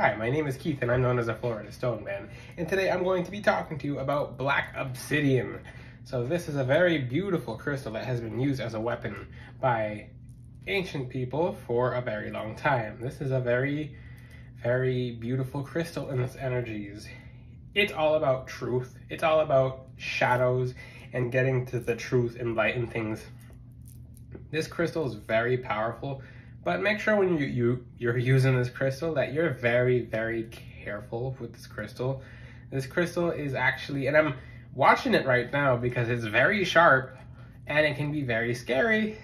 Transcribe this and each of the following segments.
Hi, my name is Keith and I'm known as a Florida Stone Man. And today I'm going to be talking to you about black obsidian. So this is a very beautiful crystal that has been used as a weapon by ancient people for a very long time. This is a very, very beautiful crystal in its energies. It's all about truth. It's all about shadows and getting to the truth and light and things. This crystal is very powerful but make sure when you, you, you're using this crystal that you're very, very careful with this crystal. This crystal is actually, and I'm watching it right now because it's very sharp and it can be very scary.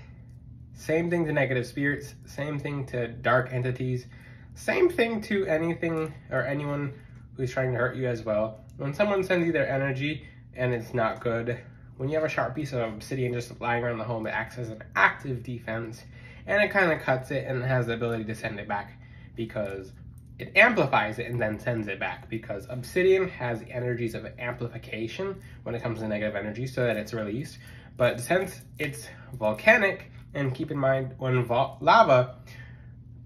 Same thing to negative spirits, same thing to dark entities, same thing to anything or anyone who's trying to hurt you as well. When someone sends you their energy and it's not good, when you have a sharp piece of obsidian just lying around the home, it acts as an active defense and it kind of cuts it and has the ability to send it back because it amplifies it and then sends it back because obsidian has energies of amplification when it comes to negative energy so that it's released. But since it's volcanic and keep in mind when lava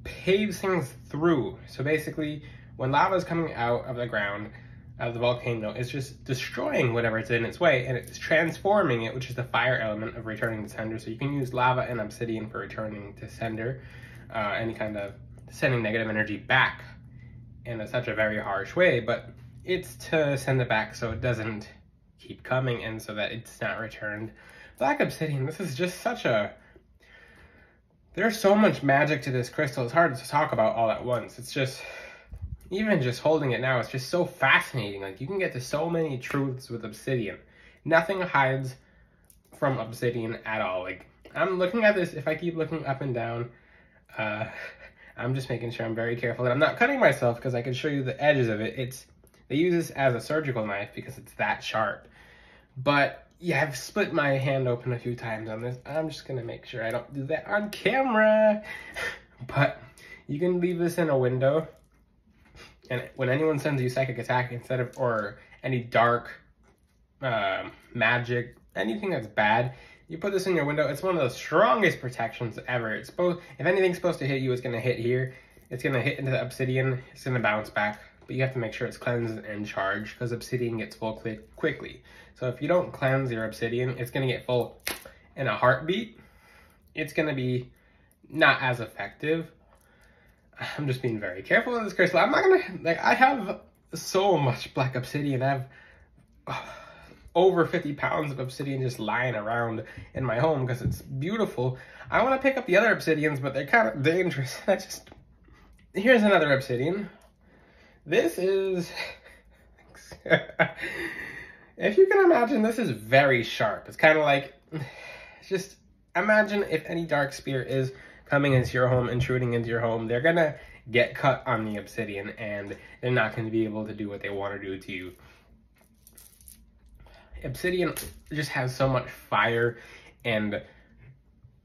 paves things through. So basically when lava is coming out of the ground of the volcano it's just destroying whatever it's in its way and it's transforming it, which is the fire element of returning to sender. So you can use lava and obsidian for returning to sender, uh, any kind of sending negative energy back in a, such a very harsh way, but it's to send it back so it doesn't keep coming and so that it's not returned. Black obsidian, this is just such a, there's so much magic to this crystal. It's hard to talk about all at once. It's just, even just holding it now, it's just so fascinating. Like you can get to so many truths with obsidian. Nothing hides from obsidian at all. Like I'm looking at this, if I keep looking up and down, uh, I'm just making sure I'm very careful that I'm not cutting myself because I can show you the edges of it. It's They use this as a surgical knife because it's that sharp. But yeah, I've split my hand open a few times on this. I'm just gonna make sure I don't do that on camera. but you can leave this in a window and when anyone sends you psychic attack instead of or any dark uh, magic anything that's bad you put this in your window. It's one of the strongest protections ever. It's supposed if anything's supposed to hit you it's going to hit here. It's going to hit into the obsidian. It's going to bounce back. But you have to make sure it's cleansed and charged because obsidian gets full quickly. So if you don't cleanse your obsidian it's going to get full in a heartbeat. It's going to be not as effective I'm just being very careful with this crystal. I'm not gonna, like, I have so much black obsidian. I have uh, over 50 pounds of obsidian just lying around in my home because it's beautiful. I want to pick up the other obsidians, but they're kind of dangerous. I just, here's another obsidian. This is, if you can imagine, this is very sharp. It's kind of like, just imagine if any dark spear is coming into your home, intruding into your home, they're gonna get cut on the obsidian and they're not gonna be able to do what they wanna do to you. Obsidian just has so much fire and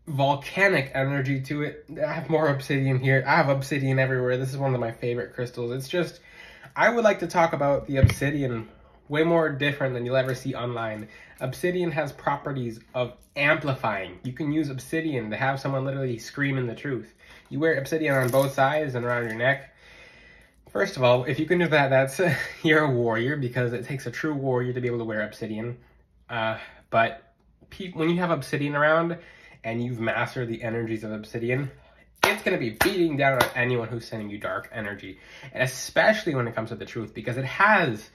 volcanic energy to it. I have more obsidian here. I have obsidian everywhere. This is one of my favorite crystals. It's just, I would like to talk about the obsidian way more different than you'll ever see online. Obsidian has properties of amplifying. You can use obsidian to have someone literally screaming the truth. You wear obsidian on both sides and around your neck. First of all, if you can do that, that's you're a warrior because it takes a true warrior to be able to wear obsidian. Uh, but when you have obsidian around and you've mastered the energies of obsidian, it's going to be beating down on anyone who's sending you dark energy. And especially when it comes to the truth because it has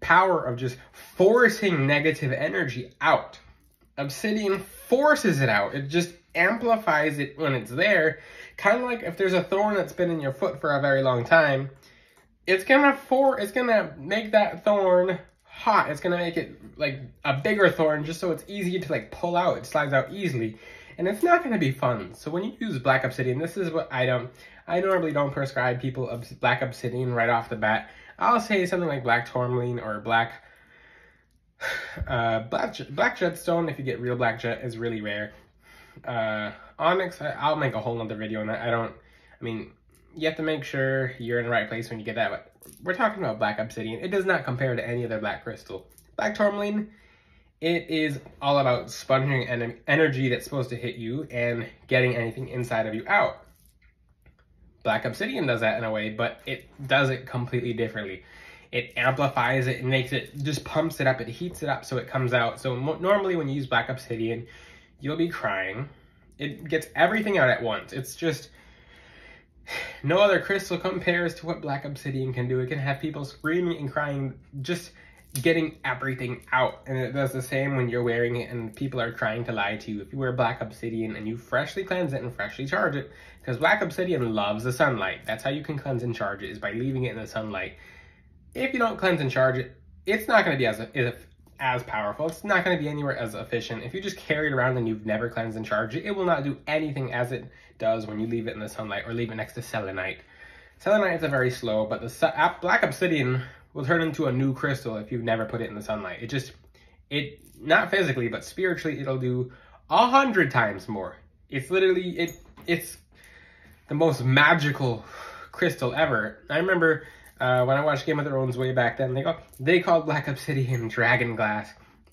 power of just forcing negative energy out. Obsidian forces it out. It just amplifies it when it's there. Kind of like if there's a thorn that's been in your foot for a very long time, it's gonna for it's gonna make that thorn hot. It's gonna make it like a bigger thorn just so it's easy to like pull out. It slides out easily. And it's not gonna be fun. So when you use black obsidian, this is what I don't I normally don't prescribe people black obsidian right off the bat I'll say something like black tourmaline or black uh, black black jetstone. If you get real black jet, is really rare. Uh, onyx, I, will make a whole nother video on that. I don't. I mean, you have to make sure you're in the right place when you get that. But we're talking about black obsidian. It does not compare to any other black crystal. Black tourmaline, it is all about sponging en energy that's supposed to hit you and getting anything inside of you out. Black Obsidian does that in a way, but it does it completely differently. It amplifies it and makes it, just pumps it up, it heats it up so it comes out. So normally when you use Black Obsidian, you'll be crying. It gets everything out at once. It's just, no other crystal compares to what Black Obsidian can do. It can have people screaming and crying, just getting everything out. And it does the same when you're wearing it and people are trying to lie to you. If you wear Black Obsidian and you freshly cleanse it and freshly charge it, because Black Obsidian loves the sunlight. That's how you can cleanse and charge it, is by leaving it in the sunlight. If you don't cleanse and charge it, it's not going to be as, as, as powerful. It's not going to be anywhere as efficient. If you just carry it around and you've never cleansed and charged it, it will not do anything as it does when you leave it in the sunlight or leave it next to selenite. Selenite is a very slow, but the Black Obsidian will turn into a new crystal if you've never put it in the sunlight. It just, it, not physically, but spiritually, it'll do a hundred times more. It's literally, it, it's the most magical crystal ever. I remember uh, when I watched Game of Thrones way back then, they go, they called Black Obsidian Dragon Glass.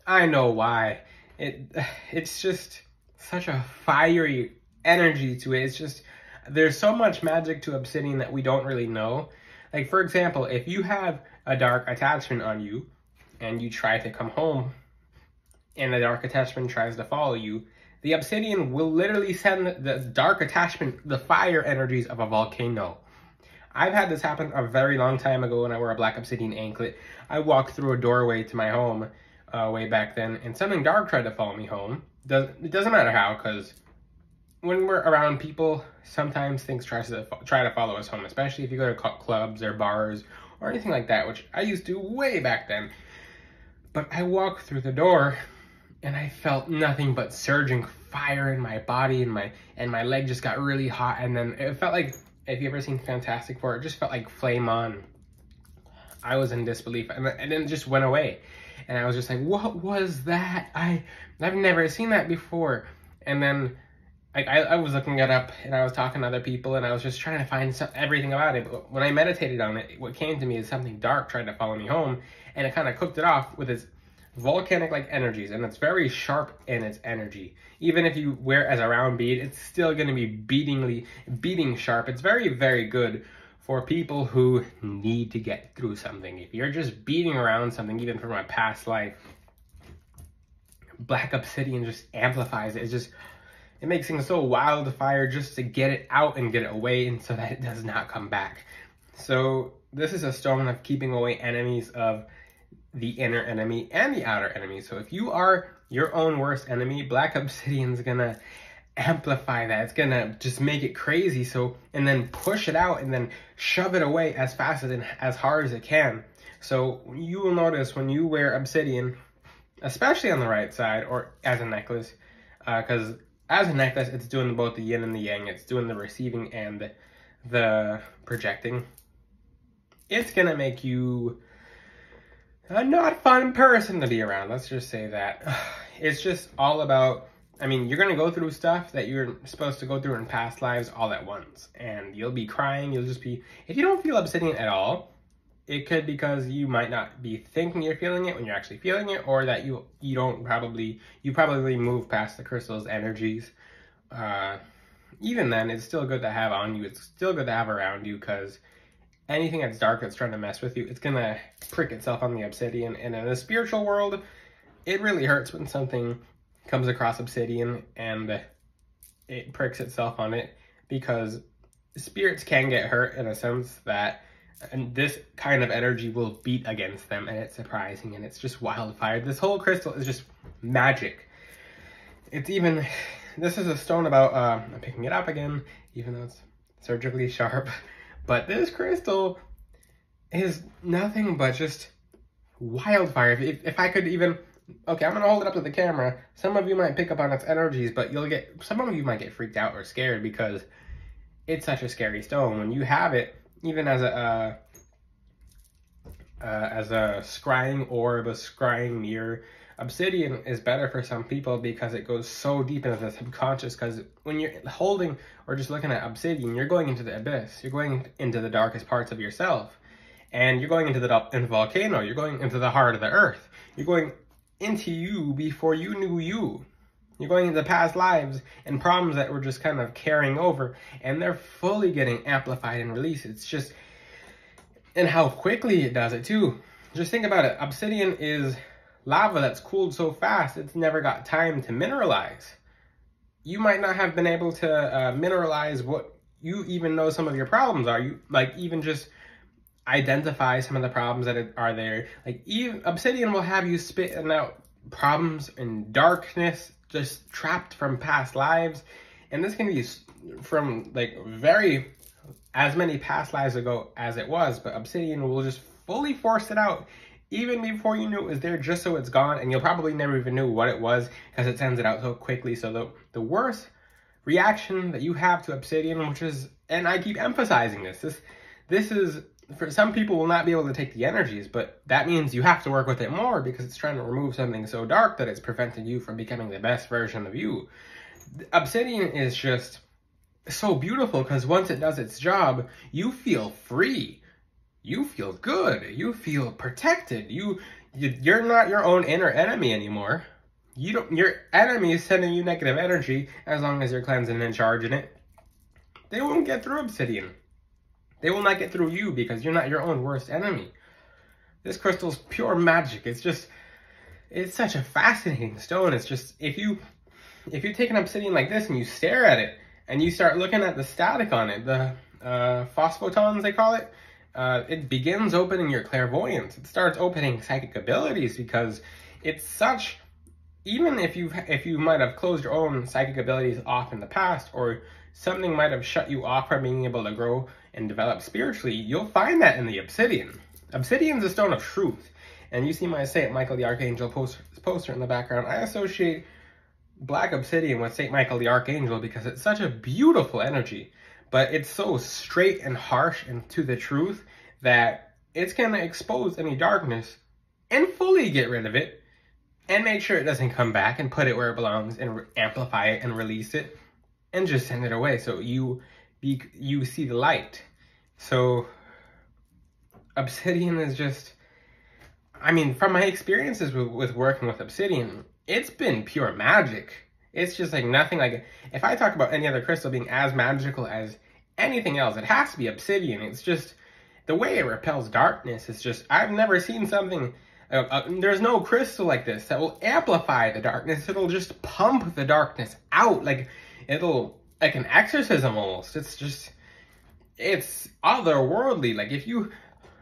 I know why. It, it's just such a fiery energy to it. It's just, there's so much magic to Obsidian that we don't really know. Like, for example, if you have a dark attachment on you and you try to come home and the dark attachment tries to follow you, the obsidian will literally send the dark attachment the fire energies of a volcano. I've had this happen a very long time ago when I wore a black obsidian anklet. I walked through a doorway to my home uh, way back then, and something dark tried to follow me home. Does, it doesn't matter how, because when we're around people, sometimes things try to try to follow us home, especially if you go to clubs or bars or anything like that, which I used to way back then. But I walked through the door and I felt nothing but surging fire in my body and my and my leg just got really hot and then it felt like if you ever seen Fantastic Four, it just felt like flame on. I was in disbelief and, and then it just went away. And I was just like, what was that? I, I've never seen that before. And then I, I, was looking it up and I was talking to other people and I was just trying to find some, everything about it. But when I meditated on it, what came to me is something dark tried to follow me home and it kind of cooked it off with its volcanic like energies and it's very sharp in its energy. Even if you wear it as a round bead, it's still going to be beatingly, beating sharp. It's very, very good for people who need to get through something. If you're just beating around something, even from a past life, Black Obsidian just amplifies it. It's just it makes things so wildfire just to get it out and get it away and so that it does not come back. So this is a stone of keeping away enemies of the inner enemy and the outer enemy. So if you are your own worst enemy, Black Obsidian's gonna amplify that. It's gonna just make it crazy. So, and then push it out and then shove it away as fast and as hard as it can. So you will notice when you wear Obsidian, especially on the right side or as a necklace, because uh, as a necklace, it's doing both the yin and the yang. It's doing the receiving and the projecting. It's gonna make you a not fun person to be around. Let's just say that. It's just all about, I mean, you're gonna go through stuff that you're supposed to go through in past lives all at once. And you'll be crying, you'll just be, if you don't feel obsidian at all, it could because you might not be thinking you're feeling it when you're actually feeling it, or that you you don't probably you probably move past the crystal's energies. Uh, even then, it's still good to have on you. It's still good to have around you because anything that's dark that's trying to mess with you, it's gonna prick itself on the obsidian. And in the spiritual world, it really hurts when something comes across obsidian and it pricks itself on it because spirits can get hurt in a sense that and this kind of energy will beat against them and it's surprising and it's just wildfire. This whole crystal is just magic. It's even, this is a stone about, uh, I'm picking it up again, even though it's surgically sharp, but this crystal is nothing but just wildfire. If, if I could even, okay, I'm gonna hold it up to the camera. Some of you might pick up on its energies, but you'll get, some of you might get freaked out or scared because it's such a scary stone. When you have it, even as a uh, uh, as a scrying orb, a scrying mirror, obsidian is better for some people because it goes so deep into the subconscious. Because when you're holding or just looking at obsidian, you're going into the abyss. You're going into the darkest parts of yourself, and you're going into the into volcano. You're going into the heart of the earth. You're going into you before you knew you. You're going into past lives and problems that were just kind of carrying over, and they're fully getting amplified and released. It's just, and how quickly it does it too. Just think about it. Obsidian is lava that's cooled so fast, it's never got time to mineralize. You might not have been able to uh, mineralize what you even know some of your problems are. You like even just identify some of the problems that are there. Like even Obsidian will have you spitting out problems and darkness just trapped from past lives. And this can be from like very, as many past lives ago as it was, but Obsidian will just fully force it out even before you knew it was there just so it's gone and you'll probably never even knew what it was because it sends it out so quickly. So the, the worst reaction that you have to Obsidian, which is, and I keep emphasizing this, this, this is for some people will not be able to take the energies, but that means you have to work with it more because it's trying to remove something so dark that it's preventing you from becoming the best version of you. Obsidian is just so beautiful because once it does its job, you feel free. You feel good. You feel protected. You, you you're not your own inner enemy anymore. You don't your enemy is sending you negative energy as long as you're cleansing and charging it. They won't get through obsidian. They will not get through you because you're not your own worst enemy. This crystal's pure magic. It's just, it's such a fascinating stone. It's just, if you, if you take an obsidian like this and you stare at it and you start looking at the static on it, the uh, phosphotons they call it, uh, it begins opening your clairvoyance. It starts opening psychic abilities because it's such, even if you if you might have closed your own psychic abilities off in the past or something might have shut you off from being able to grow and develop spiritually, you'll find that in the obsidian. Obsidian's a stone of truth. And you see my St. Michael the Archangel poster, poster in the background. I associate black obsidian with St. Michael the Archangel because it's such a beautiful energy. But it's so straight and harsh and to the truth that it's going to expose any darkness and fully get rid of it and make sure it doesn't come back and put it where it belongs and amplify it and release it and just send it away so you be, you see the light. So Obsidian is just, I mean, from my experiences with, with working with Obsidian, it's been pure magic. It's just like nothing like, if I talk about any other crystal being as magical as anything else, it has to be Obsidian. It's just, the way it repels darkness is just, I've never seen something, uh, uh, there's no crystal like this that will amplify the darkness. It'll just pump the darkness out. Like, it'll like an exorcism almost. It's just, it's otherworldly. Like if you,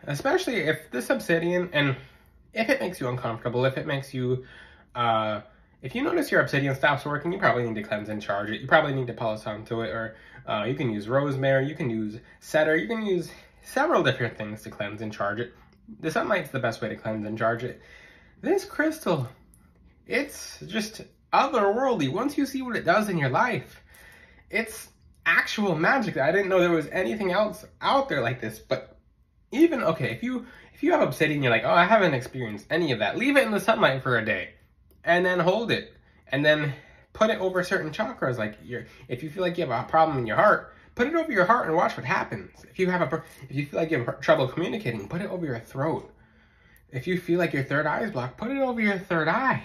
especially if this obsidian, and if it makes you uncomfortable, if it makes you, uh, if you notice your obsidian stops working, you probably need to cleanse and charge it. You probably need to palo santo it, or uh, you can use rosemary, you can use cedar, you can use several different things to cleanse and charge it. The sunlight's the best way to cleanse and charge it. This crystal, it's just otherworldly. Once you see what it does in your life, it's actual magic. I didn't know there was anything else out there like this. But even, okay, if you if you have obsidian, you're like, oh, I haven't experienced any of that. Leave it in the sunlight for a day and then hold it and then put it over certain chakras. Like your, if you feel like you have a problem in your heart, put it over your heart and watch what happens. If you have a, if you feel like you have trouble communicating, put it over your throat. If you feel like your third eye is blocked, put it over your third eye.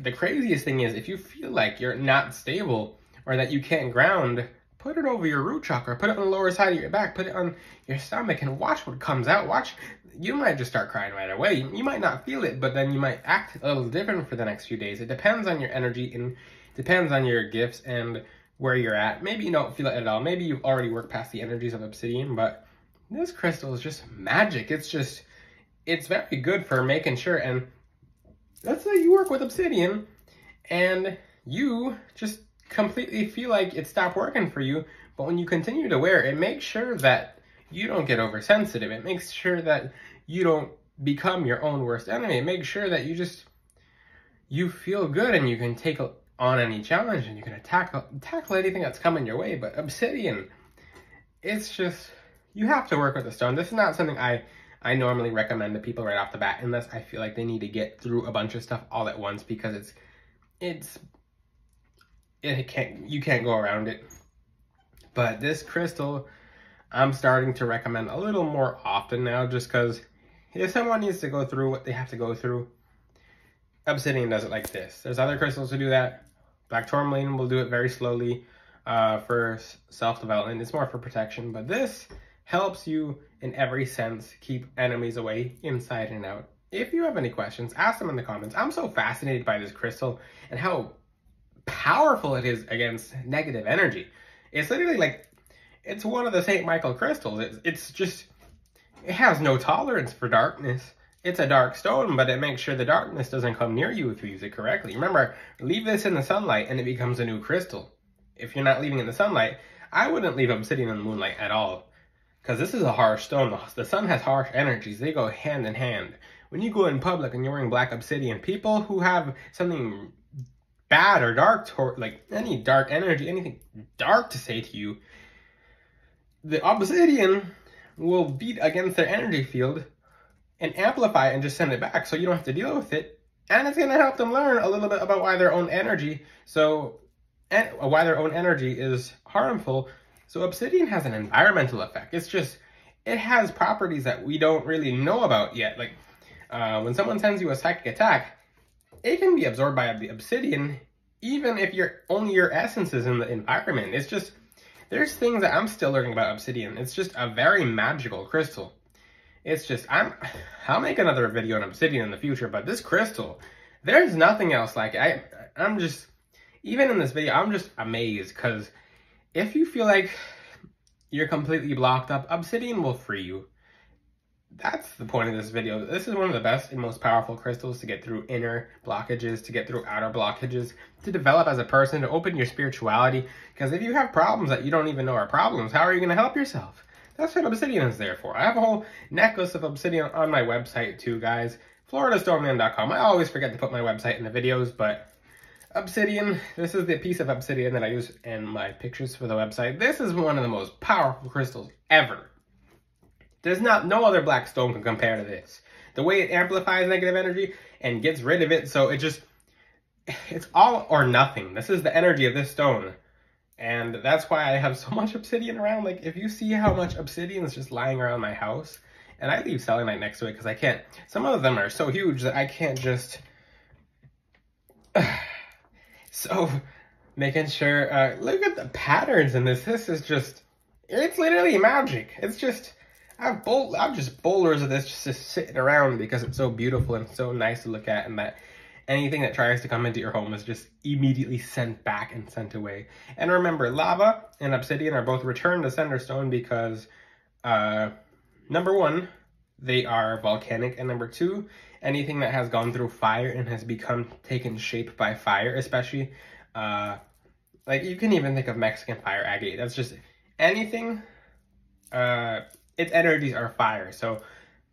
The craziest thing is if you feel like you're not stable, or that you can't ground, put it over your root chakra, put it on the lower side of your back, put it on your stomach and watch what comes out. Watch, you might just start crying right away. You might not feel it, but then you might act a little different for the next few days. It depends on your energy and depends on your gifts and where you're at. Maybe you don't feel it at all. Maybe you've already worked past the energies of obsidian, but this crystal is just magic. It's just, it's very good for making sure. And let's say you work with obsidian and you just completely feel like it stopped working for you, but when you continue to wear it, makes sure that you don't get oversensitive. It makes sure that you don't become your own worst enemy. It makes sure that you just, you feel good and you can take on any challenge and you can attack, tackle anything that's coming your way. But Obsidian, it's just, you have to work with the stone. This is not something I, I normally recommend to people right off the bat unless I feel like they need to get through a bunch of stuff all at once because it's, it's it can't you can't go around it. But this crystal, I'm starting to recommend a little more often now, just because if someone needs to go through what they have to go through, obsidian does it like this. There's other crystals who do that. Black tourmaline will do it very slowly uh, for self-development. It's more for protection, but this helps you in every sense keep enemies away inside and out. If you have any questions, ask them in the comments. I'm so fascinated by this crystal and how powerful it is against negative energy. It's literally like, it's one of the St. Michael crystals. It's, it's just, it has no tolerance for darkness. It's a dark stone, but it makes sure the darkness doesn't come near you if you use it correctly. Remember, leave this in the sunlight and it becomes a new crystal. If you're not leaving in the sunlight, I wouldn't leave obsidian in the moonlight at all. Because this is a harsh stone. The sun has harsh energies. They go hand in hand. When you go in public and you're wearing black obsidian, people who have something bad or dark, like any dark energy, anything dark to say to you, the obsidian will beat against their energy field and amplify and just send it back so you don't have to deal with it. And it's going to help them learn a little bit about why their own energy, so and why their own energy is harmful. So obsidian has an environmental effect. It's just, it has properties that we don't really know about yet. Like uh, when someone sends you a psychic attack, it can be absorbed by the obsidian, even if your only your essence is in the environment. It's just, there's things that I'm still learning about obsidian. It's just a very magical crystal. It's just, I'm, I'll make another video on obsidian in the future, but this crystal, there's nothing else like it. I, I'm just, even in this video, I'm just amazed because if you feel like you're completely blocked up, obsidian will free you that's the point of this video. This is one of the best and most powerful crystals to get through inner blockages, to get through outer blockages, to develop as a person, to open your spirituality. Because if you have problems that you don't even know are problems, how are you going to help yourself? That's what obsidian is there for. I have a whole necklace of obsidian on my website too, guys. FloridaStoneman.com. I always forget to put my website in the videos, but obsidian, this is the piece of obsidian that I use in my pictures for the website. This is one of the most powerful crystals ever. There's not no other black stone can compare to this. The way it amplifies negative energy and gets rid of it, so it just it's all or nothing. This is the energy of this stone. And that's why I have so much obsidian around. Like, if you see how much obsidian is just lying around my house, and I leave selenite next to it because I can't, some of them are so huge that I can't just, so making sure, uh, look at the patterns in this. This is just, it's literally magic. It's just, I have bowl, I have just boulders of this just sitting around because it's so beautiful and so nice to look at and that anything that tries to come into your home is just immediately sent back and sent away. And remember, lava and obsidian are both returned to Sender Stone because, uh, number one, they are volcanic, and number two, anything that has gone through fire and has become taken shape by fire, especially, uh, like you can even think of Mexican fire agate. That's just anything, uh, its energies are fire. So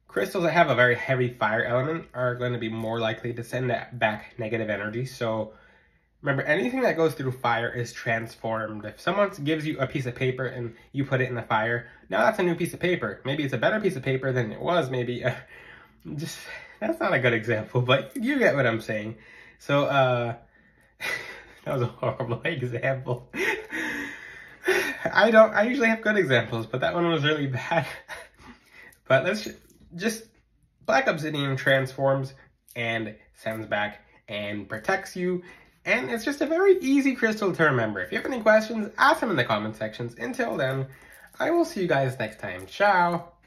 crystals that have a very heavy fire element are going to be more likely to send that back negative energy. So remember, anything that goes through fire is transformed. If someone gives you a piece of paper and you put it in the fire, now that's a new piece of paper. Maybe it's a better piece of paper than it was. Maybe uh, just that's not a good example, but you get what I'm saying. So uh, that was a horrible example. I don't, I usually have good examples, but that one was really bad. but let's just, Black Obsidian transforms and sends back and protects you. And it's just a very easy crystal to remember. If you have any questions, ask them in the comment sections. Until then, I will see you guys next time. Ciao!